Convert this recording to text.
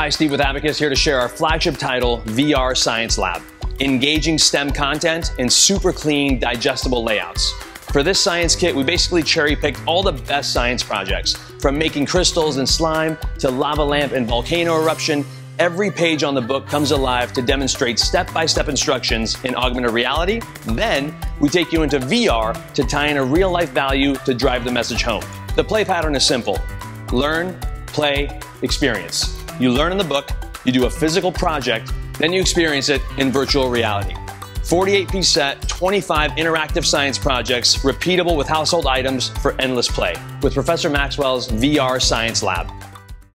Hi, Steve with Abacus here to share our flagship title, VR Science Lab. Engaging STEM content in super clean, digestible layouts. For this science kit, we basically cherry picked all the best science projects, from making crystals and slime to lava lamp and volcano eruption. Every page on the book comes alive to demonstrate step by step instructions in augmented reality. Then we take you into VR to tie in a real life value to drive the message home. The play pattern is simple learn, play, experience. You learn in the book, you do a physical project, then you experience it in virtual reality. 48 piece set, 25 interactive science projects, repeatable with household items for endless play with Professor Maxwell's VR Science Lab.